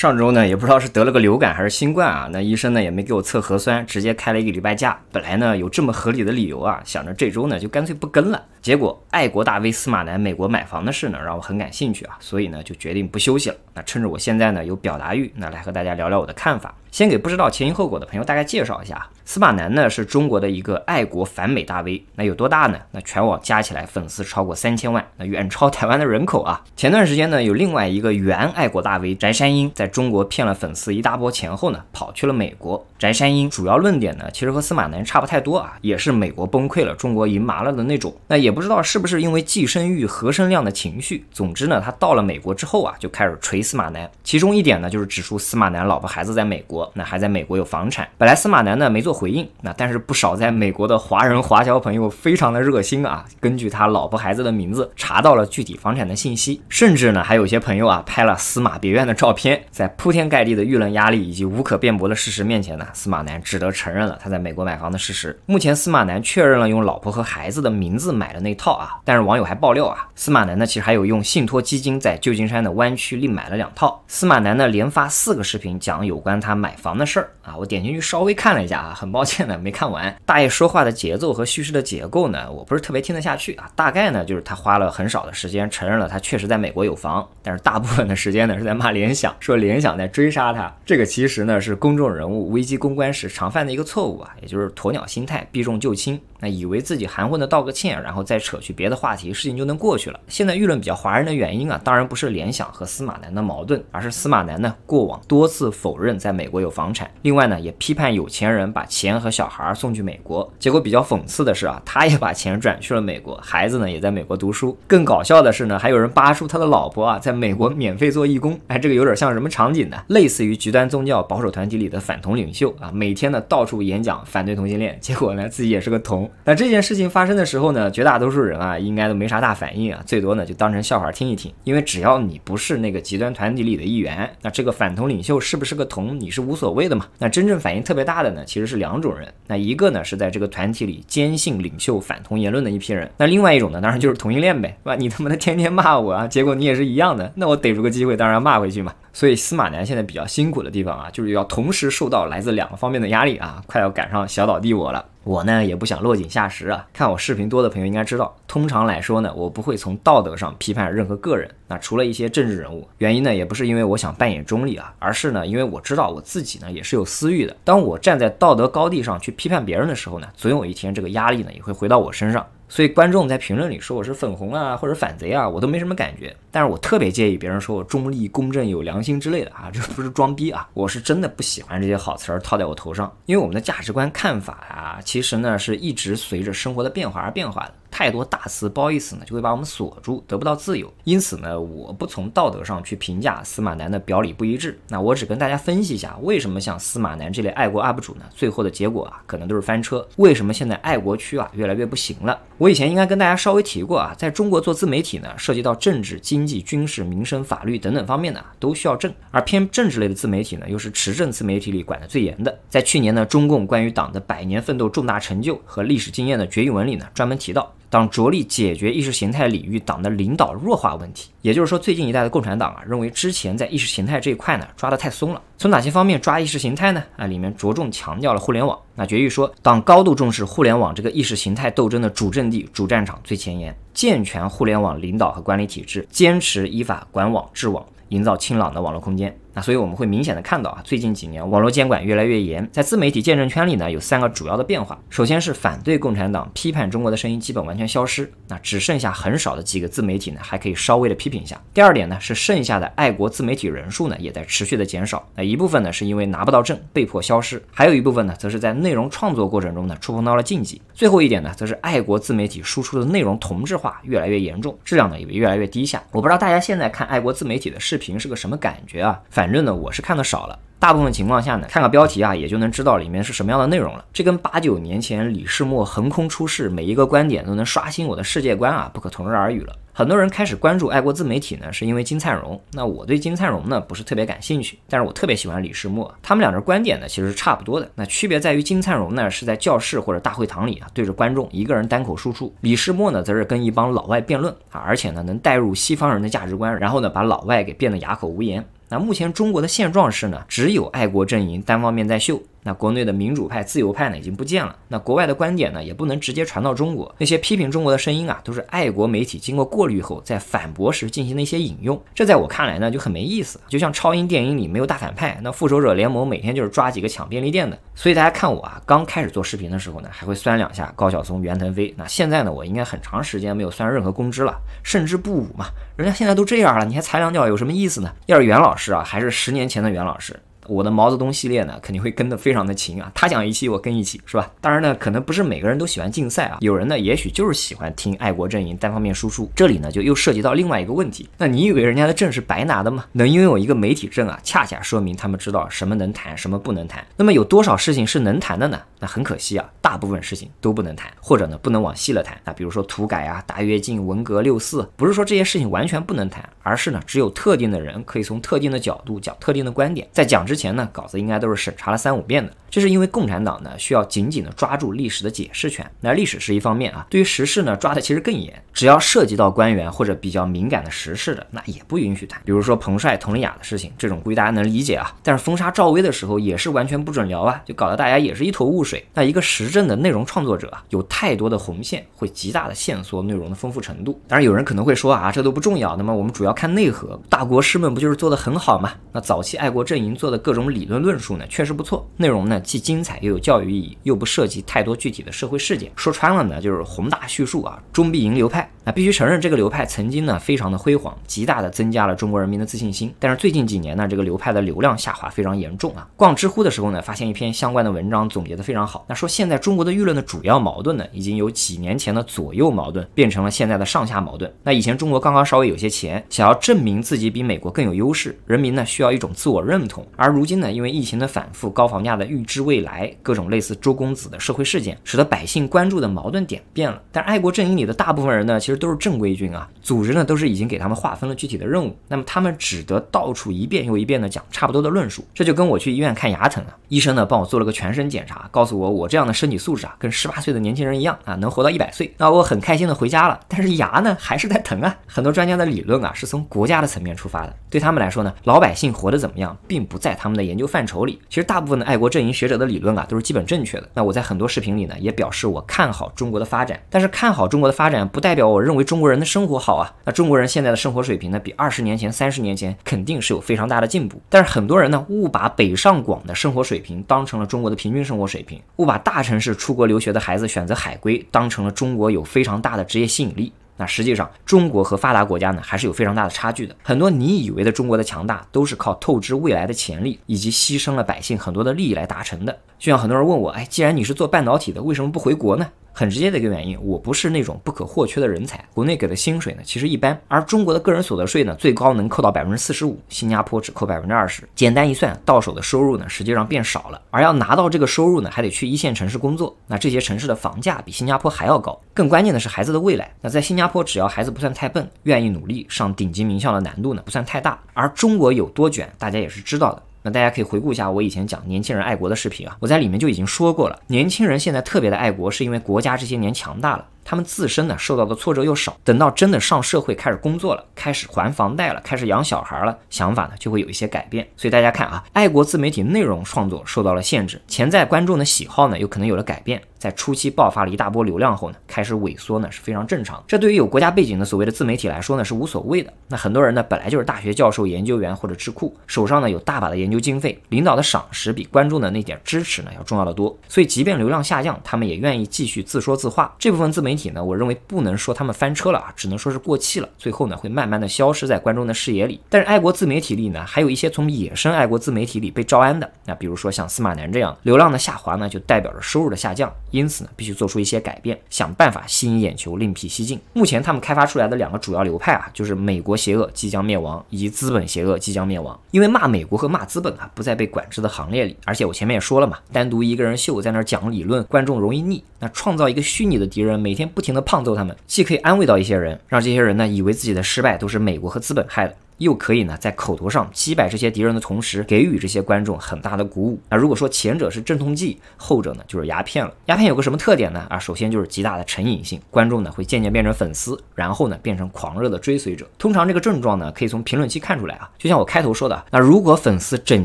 上周呢，也不知道是得了个流感还是新冠啊，那医生呢也没给我测核酸，直接开了一个礼拜假。本来呢有这么合理的理由啊，想着这周呢就干脆不跟了。结果爱国大 V 司马南美国买房的事呢，让我很感兴趣啊，所以呢就决定不休息了。那趁着我现在呢有表达欲，那来和大家聊聊我的看法。先给不知道前因后果的朋友大概介绍一下，司马南呢是中国的一个爱国反美大 V，那有多大呢？那全网加起来粉丝超过三千万，那远超台湾的人口啊。前段时间呢有另外一个原爱国大 V 翟山鹰在中国骗了粉丝一大波钱后呢，跑去了美国。翟山鹰主要论点呢其实和司马南差不太多啊，也是美国崩溃了，中国赢麻了的那种。那也也不知道是不是因为寄生欲、和生量的情绪，总之呢他到了美国之后啊就开始锤司马南。其中一点呢就是指出司马南老婆孩子在美国。那还在美国有房产，本来司马南呢没做回应，那但是不少在美国的华人华侨朋友非常的热心啊，根据他老婆孩子的名字查到了具体房产的信息，甚至呢还有些朋友啊拍了司马别院的照片，在铺天盖地的舆论压力以及无可辩驳的事实面前呢，司马南只得承认了他在美国买房的事实。目前司马南确认了用老婆和孩子的名字买了那套啊，但是网友还爆料啊，司马南呢其实还有用信托基金在旧金山的湾区另买了两套。司马南呢连发四个视频讲有关他买房的事儿啊，我点进去稍微看了一下啊，很抱歉呢没看完。大爷说话的节奏和叙事的结构呢，我不是特别听得下去啊。大概呢就是他花了很少的时间承认了他确实在美国有房，但是大部分的时间呢是在骂联想，说联想在追杀他。这个其实呢是公众人物危机公关时常犯的一个错误啊，也就是鸵鸟心态，避重就轻。那以为自己含混的道个歉，然后再扯去别的话题，事情就能过去了。现在舆论比较哗然的原因啊，当然不是联想和司马南的矛盾，而是司马南呢过往多次否认在美国有房产，另外呢也批判有钱人把钱和小孩送去美国。结果比较讽刺的是啊，他也把钱转去了美国，孩子呢也在美国读书。更搞笑的是呢，还有人扒出他的老婆啊在美国免费做义工。哎，这个有点像什么场景呢？类似于极端宗教保守团体里的反同领袖啊，每天呢到处演讲反对同性恋，结果呢自己也是个同。那这件事情发生的时候呢，绝大多数人啊，应该都没啥大反应啊，最多呢就当成笑话听一听。因为只要你不是那个极端团体里的一员，那这个反同领袖是不是个同，你是无所谓的嘛。那真正反应特别大的呢，其实是两种人。那一个呢是在这个团体里坚信领袖反同言论的一批人，那另外一种呢，当然就是同性恋呗，是吧？你他妈的天天骂我啊，结果你也是一样的，那我逮住个机会当然要骂回去嘛。所以司马南现在比较辛苦的地方啊，就是要同时受到来自两个方面的压力啊，快要赶上小岛弟我了。我呢也不想落井下石啊，看我视频多的朋友应该知道，通常来说呢，我不会从道德上批判任何个人，那除了一些政治人物，原因呢也不是因为我想扮演中立啊，而是呢因为我知道我自己呢也是有私欲的。当我站在道德高地上去批判别人的时候呢，总有一天这个压力呢也会回到我身上。所以观众在评论里说我是粉红啊或者反贼啊，我都没什么感觉。但是我特别介意别人说我中立、公正、有良心之类的啊，这不是装逼啊，我是真的不喜欢这些好词儿套在我头上，因为我们的价值观看法啊，其实呢是一直随着生活的变化而变化的。太多大词褒义词呢，就会把我们锁住，得不到自由。因此呢，我不从道德上去评价司马南的表里不一致。那我只跟大家分析一下，为什么像司马南这类爱国 UP 主呢，最后的结果啊，可能都是翻车。为什么现在爱国区啊越来越不行了？我以前应该跟大家稍微提过啊，在中国做自媒体呢，涉及到政治、经济、军事、民生、法律等等方面呢，都需要证。而偏政治类的自媒体呢，又是持政自媒体里管得最严的。在去年呢，中共关于党的百年奋斗重大成就和历史经验的决议文里呢，专门提到。党着力解决意识形态领域党的领导弱化问题，也就是说，最近一代的共产党啊，认为之前在意识形态这一块呢抓得太松了。从哪些方面抓意识形态呢？啊，里面着重强调了互联网。那决议说，党高度重视互联网这个意识形态斗争的主阵地、主战场、最前沿，健全互联网领导和管理体制，坚持依法管网治网，营造清朗的网络空间。那所以我们会明显的看到啊，最近几年网络监管越来越严，在自媒体见证圈里呢，有三个主要的变化。首先是反对共产党、批判中国的声音基本完全消失，那只剩下很少的几个自媒体呢，还可以稍微的批评一下。第二点呢，是剩下的爱国自媒体人数呢，也在持续的减少。那一部分呢，是因为拿不到证被迫消失，还有一部分呢，则是在内容创作过程中呢，触碰到了禁忌。最后一点呢，则是爱国自媒体输出的内容同质化越来越严重，质量呢也越来越低下。我不知道大家现在看爱国自媒体的视频是个什么感觉啊？反正呢，我是看的少了。大部分情况下呢，看个标题啊，也就能知道里面是什么样的内容了。这跟八九年前李世默横空出世，每一个观点都能刷新我的世界观啊，不可同日而语了。很多人开始关注爱国自媒体呢，是因为金灿荣。那我对金灿荣呢不是特别感兴趣，但是我特别喜欢李世默。他们两人观点呢其实是差不多的。那区别在于金灿荣呢是在教室或者大会堂里啊对着观众一个人单口输出，李世默呢则是跟一帮老外辩论啊，而且呢能带入西方人的价值观，然后呢把老外给变得哑口无言。那目前中国的现状是呢，只有爱国阵营单方面在秀。那国内的民主派、自由派呢，已经不见了。那国外的观点呢，也不能直接传到中国。那些批评中国的声音啊，都是爱国媒体经过过滤后，在反驳时进行的一些引用。这在我看来呢，就很没意思。就像超英电影里没有大反派，那复仇者联盟每天就是抓几个抢便利店的。所以大家看我啊，刚开始做视频的时候呢，还会酸两下高晓松、袁腾飞。那现在呢，我应该很长时间没有酸任何公知了，甚至不武嘛。人家现在都这样了，你还踩两脚有什么意思呢？要是袁老师啊，还是十年前的袁老师。我的毛泽东系列呢，肯定会跟得非常的勤啊。他讲一期，我跟一期，是吧？当然呢，可能不是每个人都喜欢竞赛啊。有人呢，也许就是喜欢听爱国阵营单方面输出。这里呢，就又涉及到另外一个问题。那你以为人家的证是白拿的吗？能拥有一个媒体证啊，恰恰说明他们知道什么能谈，什么不能谈。那么有多少事情是能谈的呢？那很可惜啊，大部分事情都不能谈，或者呢，不能往细了谈。那比如说土改啊、大跃进、文革、六四，不是说这些事情完全不能谈，而是呢，只有特定的人可以从特定的角度讲特定的观点。在讲之前前呢，稿子应该。都是审查了三五遍的。这是因为共产党呢需要紧紧的抓住历史的解释权，那历史是一方面啊，对于时事呢抓的其实更严，只要涉及到官员或者比较敏感的时事的，那也不允许谈。比如说彭帅、佟丽娅的事情，这种估计大家能理解啊。但是封杀赵薇的时候也是完全不准聊啊，就搞得大家也是一头雾水。那一个时政的内容创作者啊，有太多的红线，会极大的限缩内容的丰富程度。当然有人可能会说啊，这都不重要，那么我们主要看内核，大国师们不就是做的很好吗？那早期爱国阵营做的各种理论论述呢，确实不错，内容呢既精彩又有。教育意义又不涉及太多具体的社会事件，说穿了呢，就是宏大叙述啊，中必赢流派。那必须承认，这个流派曾经呢非常的辉煌，极大的增加了中国人民的自信心。但是最近几年呢，这个流派的流量下滑非常严重啊。逛知乎的时候呢，发现一篇相关的文章，总结的非常好。那说现在中国的舆论的主要矛盾呢，已经有几年前的左右矛盾变成了现在的上下矛盾。那以前中国刚刚稍微有些钱，想要证明自己比美国更有优势，人民呢需要一种自我认同。而而如今呢，因为疫情的反复，高房价的预知未来。各种类似周公子的社会事件，使得百姓关注的矛盾点变了。但爱国阵营里的大部分人呢，其实都是正规军啊，组织呢都是已经给他们划分了具体的任务，那么他们只得到处一遍又一遍的讲差不多的论述。这就跟我去医院看牙疼啊，医生呢帮我做了个全身检查，告诉我我这样的身体素质啊，跟十八岁的年轻人一样啊，能活到一百岁。那我很开心的回家了，但是牙呢还是在疼啊。很多专家的理论啊，是从国家的层面出发的，对他们来说呢，老百姓活得怎么样，并不在他们的研究范畴里。其实大部分的爱国阵营学者的理论啊，都是。基本正确的。那我在很多视频里呢，也表示我看好中国的发展。但是看好中国的发展，不代表我认为中国人的生活好啊。那中国人现在的生活水平呢，比二十年前、三十年前肯定是有非常大的进步。但是很多人呢，误把北上广的生活水平当成了中国的平均生活水平，误把大城市出国留学的孩子选择海归当成了中国有非常大的职业吸引力。那实际上，中国和发达国家呢，还是有非常大的差距的。很多你以为的中国的强大，都是靠透支未来的潜力，以及牺牲了百姓很多的利益来达成的。就像很多人问我，哎，既然你是做半导体的，为什么不回国呢？很直接的一个原因，我不是那种不可或缺的人才。国内给的薪水呢，其实一般，而中国的个人所得税呢，最高能扣到百分之四十五，新加坡只扣百分之二十。简单一算，到手的收入呢，实际上变少了。而要拿到这个收入呢，还得去一线城市工作。那这些城市的房价比新加坡还要高。更关键的是孩子的未来。那在新加坡，只要孩子不算太笨，愿意努力，上顶级名校的难度呢，不算太大。而中国有多卷，大家也是知道的。那大家可以回顾一下我以前讲年轻人爱国的视频啊，我在里面就已经说过了，年轻人现在特别的爱国，是因为国家这些年强大了。他们自身呢受到的挫折又少，等到真的上社会开始工作了，开始还房贷了，开始养小孩了，想法呢就会有一些改变。所以大家看啊，爱国自媒体内容创作受到了限制，潜在观众的喜好呢有可能有了改变。在初期爆发了一大波流量后呢，开始萎缩呢是非常正常。这对于有国家背景的所谓的自媒体来说呢是无所谓的。那很多人呢本来就是大学教授、研究员或者智库，手上呢有大把的研究经费，领导的赏识比观众的那点支持呢要重要的多。所以即便流量下降，他们也愿意继续自说自话。这部分自媒体呢，我认为不能说他们翻车了啊，只能说是过气了。最后呢会慢慢的消失在观众的视野里。但是爱国自媒体里呢还有一些从野生爱国自媒体里被招安的，那比如说像司马南这样，流量的下滑呢就代表着收入的下降。因此呢，必须做出一些改变，想办法吸引眼球，另辟蹊径。目前他们开发出来的两个主要流派啊，就是美国邪恶即将灭亡，以及资本邪恶即将灭亡。因为骂美国和骂资本啊，不在被管制的行列里。而且我前面也说了嘛，单独一个人秀在那儿讲理论，观众容易腻。那创造一个虚拟的敌人，每天不停的胖揍他们，既可以安慰到一些人，让这些人呢以为自己的失败都是美国和资本害的。又可以呢在口头上击败这些敌人的同时，给予这些观众很大的鼓舞。那如果说前者是镇痛剂，后者呢就是鸦片了。鸦片有个什么特点呢？啊，首先就是极大的成瘾性，观众呢会渐渐变成粉丝，然后呢变成狂热的追随者。通常这个症状呢可以从评论区看出来啊，就像我开头说的，那如果粉丝整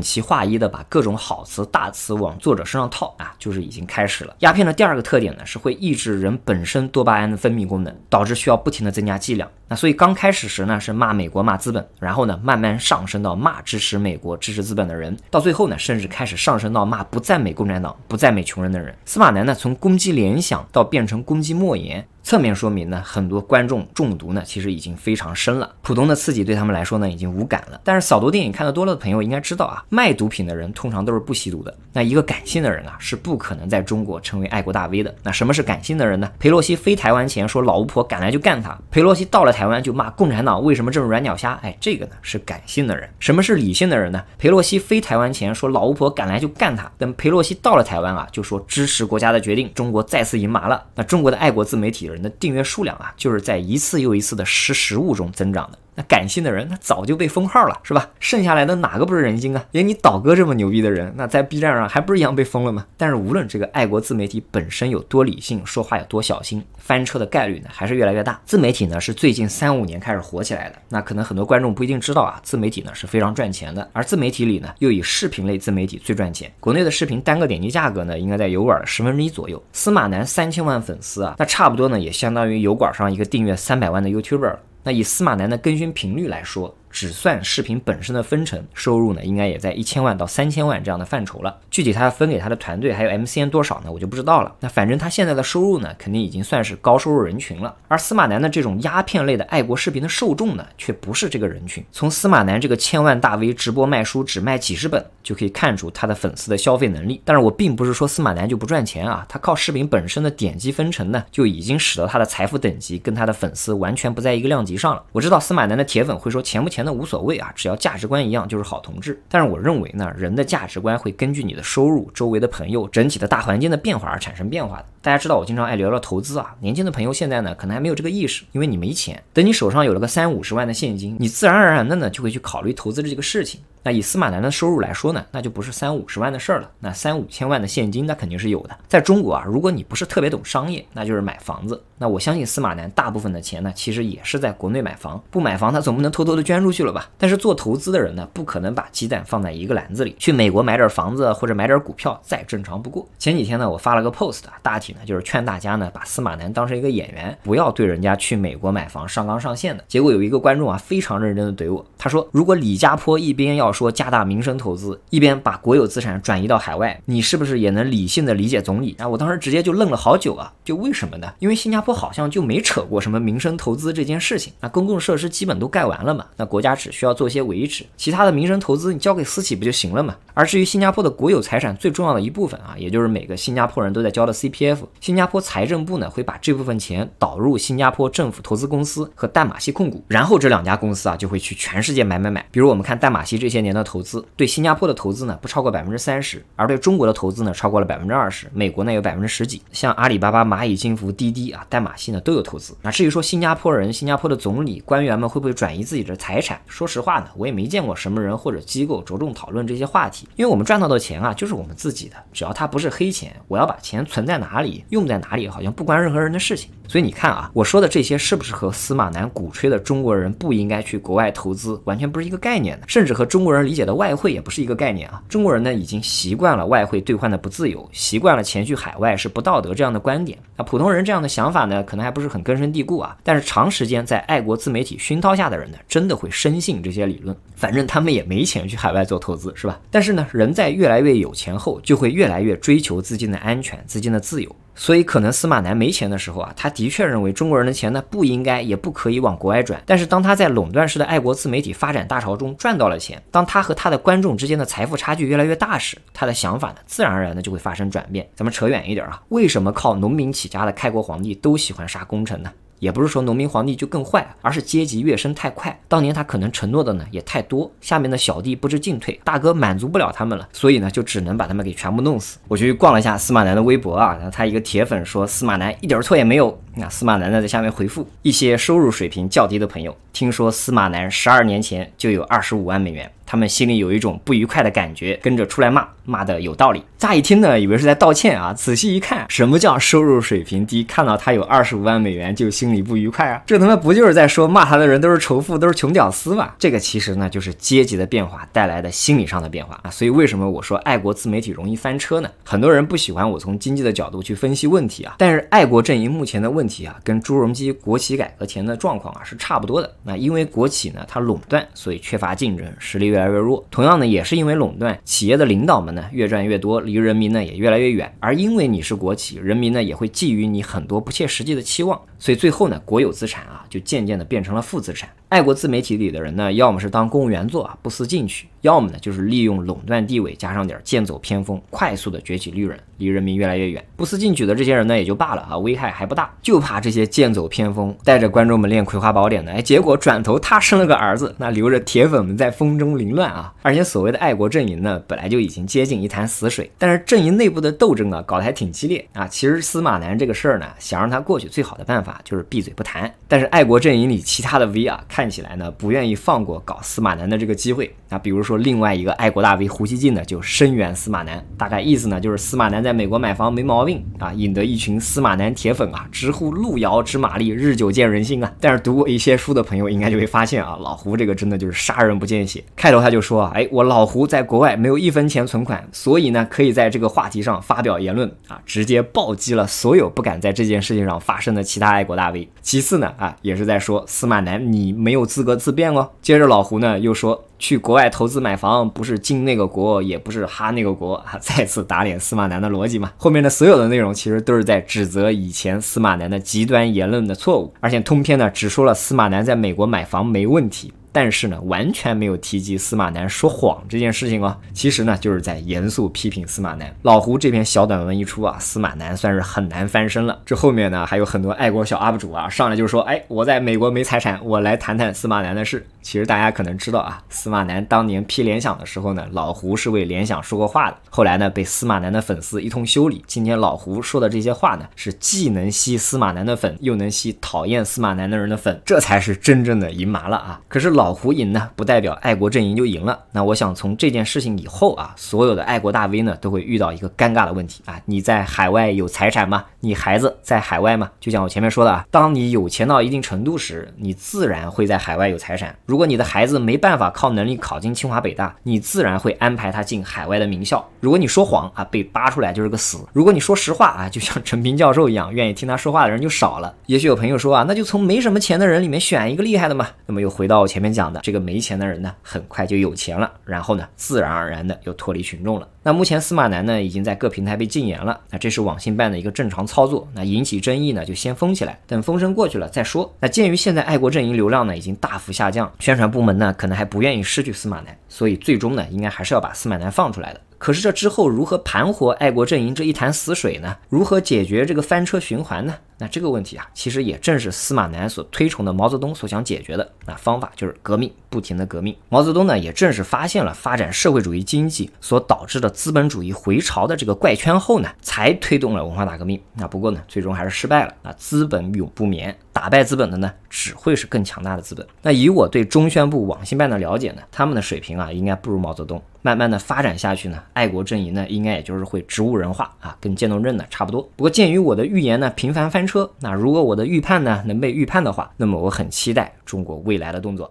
齐划一的把各种好词大词往作者身上套啊，就是已经开始了。鸦片的第二个特点呢是会抑制人本身多巴胺的分泌功能，导致需要不停的增加剂量。那所以刚开始时呢是骂美国骂资本，然后呢慢慢上升到骂支持美国支持资本的人，到最后呢甚至开始上升到骂不赞美共产党不赞美穷人的人。司马南呢从攻击联想到变成攻击莫言。侧面说明呢，很多观众中毒呢，其实已经非常深了。普通的刺激对他们来说呢，已经无感了。但是扫毒电影看得多了的朋友应该知道啊，卖毒品的人通常都是不吸毒的。那一个感性的人啊，是不可能在中国成为爱国大 V 的。那什么是感性的人呢？佩洛西飞台湾前说老巫婆赶来就干他，佩洛西到了台湾就骂共产党为什么这么软脚虾？哎，这个呢是感性的人。什么是理性的人呢？佩洛西飞台湾前说老巫婆赶来就干他，等佩洛西到了台湾啊，就说支持国家的决定，中国再次赢麻了。那中国的爱国自媒体人的订阅数量。啊，就是在一次又一次的识时务中增长的。那感性的人，他早就被封号了，是吧？剩下来的哪个不是人精啊？连你导哥这么牛逼的人，那在 B 站上还不是一样被封了吗？但是无论这个爱国自媒体本身有多理性，说话有多小心，翻车的概率呢还是越来越大。自媒体呢是最近三五年开始火起来的，那可能很多观众不一定知道啊，自媒体呢是非常赚钱的，而自媒体里呢又以视频类自媒体最赚钱。国内的视频单个点击价格呢应该在油管的十分之一左右。司马南三千万粉丝啊，那差不多呢也相当于油管上一个订阅三百万的 YouTuber。那以司马南的更新频率来说。只算视频本身的分成收入呢，应该也在一千万到三千万这样的范畴了。具体他分给他的团队还有 MCN 多少呢，我就不知道了。那反正他现在的收入呢，肯定已经算是高收入人群了。而司马南的这种鸦片类的爱国视频的受众呢，却不是这个人群。从司马南这个千万大 V 直播卖书只卖几十本，就可以看出他的粉丝的消费能力。但是我并不是说司马南就不赚钱啊，他靠视频本身的点击分成呢，就已经使得他的财富等级跟他的粉丝完全不在一个量级上了。我知道司马南的铁粉会说钱不钱那无所谓啊，只要价值观一样就是好同志，但是我认为呢，人的价值观会根据你的收入、周围的朋友、整体的大环境的变化而产生变化的。大家知道我经常爱聊聊投资啊，年轻的朋友现在呢可能还没有这个意识，因为你没钱。等你手上有了个三五十万的现金，你自然而然的呢就会去考虑投资这个事情。那以司马南的收入来说呢，那就不是三五十万的事儿了。那三五千万的现金，那肯定是有的。在中国啊，如果你不是特别懂商业，那就是买房子。那我相信司马南大部分的钱呢，其实也是在国内买房。不买房，他总不能偷偷的捐出去了吧？但是做投资的人呢，不可能把鸡蛋放在一个篮子里。去美国买点房子或者买点股票，再正常不过。前几天呢，我发了个 post，大体呢就是劝大家呢，把司马南当成一个演员，不要对人家去美国买房上纲上线的。结果有一个观众啊，非常认真的怼我，他说：如果李家坡一边要说加大民生，投资一边把国有资产转移到海外，你是不是也能理性的理解总理？啊，我当时直接就愣了好久啊，就为什么呢？因为新加坡好像就没扯过什么民生投资这件事情，那公共设施基本都盖完了嘛，那国家只需要做些维持，其他的民生投资你交给私企不就行了嘛？而至于新加坡的国有财产最重要的一部分啊，也就是每个新加坡人都在交的 CPF，新加坡财政部呢会把这部分钱导入新加坡政府投资公司和淡马锡控股，然后这两家公司啊就会去全世界买买买，比如我们看淡马锡这些些年的投资对。新加坡的投资呢不超过百分之三十，而对中国的投资呢超过了百分之二十，美国呢有百分之十几，像阿里巴巴、蚂蚁金服、滴滴啊、淡马锡呢都有投资。那至于说新加坡人、新加坡的总理、官员们会不会转移自己的财产？说实话呢，我也没见过什么人或者机构着重讨论这些话题，因为我们赚到的钱啊就是我们自己的，只要它不是黑钱，我要把钱存在哪里、用在哪里，好像不关任何人的事情。所以你看啊，我说的这些是不是和司马南鼓吹的中国人不应该去国外投资完全不是一个概念的，甚至和中国人理解的外汇。也不是一个概念啊！中国人呢已经习惯了外汇兑换的不自由，习惯了钱去海外是不道德这样的观点。那普通人这样的想法呢，可能还不是很根深蒂固啊。但是长时间在爱国自媒体熏陶下的人呢，真的会深信这些理论。反正他们也没钱去海外做投资，是吧？但是呢，人在越来越有钱后，就会越来越追求资金的安全、资金的自由。所以，可能司马南没钱的时候啊，他的确认为中国人的钱呢不应该也不可以往国外转。但是，当他在垄断式的爱国自媒体发展大潮中赚到了钱，当他和他的观众之间的财富差距越来越大时，他的想法呢自然而然的就会发生转变。咱们扯远一点啊，为什么靠农民起家的开国皇帝都喜欢杀功臣呢？也不是说农民皇帝就更坏，而是阶级跃升太快。当年他可能承诺的呢也太多，下面的小弟不知进退，大哥满足不了他们了，所以呢就只能把他们给全部弄死。我去逛了一下司马南的微博啊，然后他一个铁粉说司马南一点错也没有。那司马南呢在下面回复一些收入水平较低的朋友，听说司马南十二年前就有二十五万美元。他们心里有一种不愉快的感觉，跟着出来骂，骂的有道理。乍一听呢，以为是在道歉啊，仔细一看，什么叫收入水平低？看到他有二十五万美元就心里不愉快啊？这他妈不就是在说骂他的人都是仇富，都是穷屌丝吗？这个其实呢，就是阶级的变化带来的心理上的变化啊。所以为什么我说爱国自媒体容易翻车呢？很多人不喜欢我从经济的角度去分析问题啊，但是爱国阵营目前的问题啊，跟朱镕基国企改革前的状况啊是差不多的。那因为国企呢，它垄断，所以缺乏竞争，实力越来越弱。同样呢，也是因为垄断，企业的领导们呢越赚越多，离人民呢也越来越远。而因为你是国企，人民呢也会寄予你很多不切实际的期望，所以最后呢，国有资产啊就渐渐的变成了负资产。爱国自媒体里的人呢，要么是当公务员做啊，不思进取；要么呢就是利用垄断地位加上点剑走偏锋，快速的崛起利润，离人民越来越远。不思进取的这些人呢也就罢了啊，危害还不大，就怕这些剑走偏锋，带着观众们练葵花宝典的，哎，结果转头他生了个儿子，那留着铁粉们在风中凌乱啊。而且所谓的爱国阵营呢，本来就已经接近一潭死水，但是阵营内部的斗争啊，搞得还挺激烈啊。其实司马南这个事儿呢，想让他过去，最好的办法就是闭嘴不谈。但是爱国阵营里其他的 V 啊，看起来呢不愿意放过搞司马南的这个机会。那比如说另外一个爱国大 V 胡锡进呢，就声援司马南，大概意思呢就是司马南在美国买房没毛病啊，引得一群司马南铁粉啊直呼路遥知马力，日久见人心啊。但是读过一些书的朋友应该就会发现啊，老胡这个真的就是杀人不见血。开头他就说啊，哎，我老胡在国外没有一分钱存款，所以呢可以在这个话题上发表言论啊，直接暴击了所有不敢在这件事情上发声的其他爱国大 V。其次呢啊，也是在说司马南你没有资格自辩哦。接着老胡呢又说。去国外投资买房，不是进那个国，也不是哈那个国啊！再次打脸司马南的逻辑嘛。后面的所有的内容其实都是在指责以前司马南的极端言论的错误，而且通篇呢只说了司马南在美国买房没问题。但是呢，完全没有提及司马南说谎这件事情哦。其实呢，就是在严肃批评司马南。老胡这篇小短文一出啊，司马南算是很难翻身了。这后面呢，还有很多爱国小 UP 主啊，上来就说：“哎，我在美国没财产，我来谈谈司马南的事。”其实大家可能知道啊，司马南当年批联想的时候呢，老胡是为联想说过话的。后来呢，被司马南的粉丝一通修理。今天老胡说的这些话呢，是既能吸司马南的粉，又能吸讨厌司马南的人的粉，这才是真正的赢麻了啊！可是老。老胡赢呢，不代表爱国阵营就赢了。那我想从这件事情以后啊，所有的爱国大 V 呢，都会遇到一个尴尬的问题啊：你在海外有财产吗？你孩子在海外吗？就像我前面说的啊，当你有钱到一定程度时，你自然会在海外有财产。如果你的孩子没办法靠能力考进清华北大，你自然会安排他进海外的名校。如果你说谎啊，被扒出来就是个死；如果你说实话啊，就像陈平教授一样，愿意听他说话的人就少了。也许有朋友说啊，那就从没什么钱的人里面选一个厉害的嘛。那么又回到前面。讲的这个没钱的人呢，很快就有钱了，然后呢，自然而然的又脱离群众了。那目前司马南呢，已经在各平台被禁言了，那这是网信办的一个正常操作。那引起争议呢，就先封起来，等风声过去了再说。那鉴于现在爱国阵营流量呢已经大幅下降，宣传部门呢可能还不愿意失去司马南，所以最终呢，应该还是要把司马南放出来的。可是这之后如何盘活爱国阵营这一潭死水呢？如何解决这个翻车循环呢？那这个问题啊，其实也正是司马南所推崇的毛泽东所想解决的。那方法就是革命，不停的革命。毛泽东呢，也正是发现了发展社会主义经济所导致的资本主义回潮的这个怪圈后呢，才推动了文化大革命。那不过呢，最终还是失败了。那资本永不眠，打败资本的呢，只会是更强大的资本。那以我对中宣部网信办的了解呢，他们的水平啊，应该不如毛泽东。慢慢的发展下去呢，爱国阵营呢，应该也就是会植物人化啊，跟渐冻症呢差不多。不过鉴于我的预言呢频繁翻车，那如果我的预判呢能被预判的话，那么我很期待中国未来的动作。